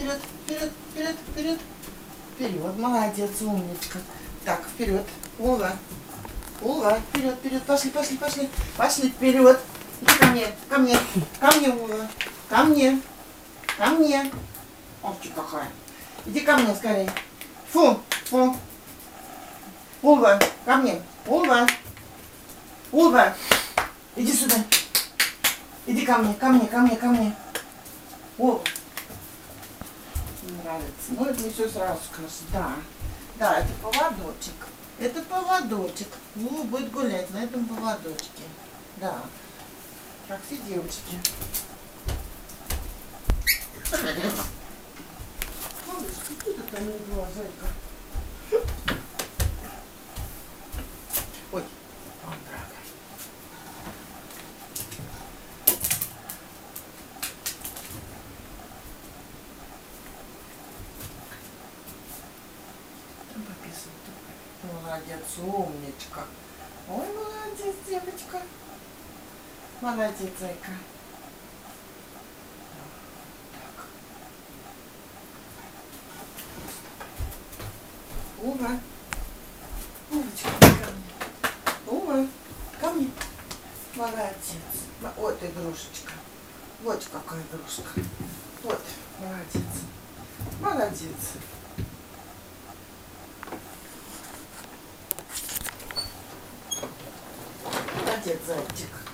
вперед, вперед, вперед, вперед. Вперед, молодец, умничка. Так, вперед. Ула. Ула, вперед, вперед. Пошли, пошли, пошли. Пошли вперед. Иди ко мне, ко мне, ко мне, Ула. Ко мне, ко мне. Овчи какая. Иди ко мне скорее. Фу, фу. Ула, ко мне. Ула. Ула. Иди сюда. Иди ко мне, ко мне, ко мне, ко мне. О, нравится. Ну, это не все сразу скажешь. Да. Да, это поводочек. Это поводочек. Ну, будет гулять на этом поводочке. Да. Как все девочки. Ой, Молодец, умничка. Ой, молодец, девочка. Молодец, зайка. Так. Ура. Умничка, ко. Молодец. Вот игрушечка. Вот какая игрушка. Вот, молодец. Молодец. молодец, зайчик.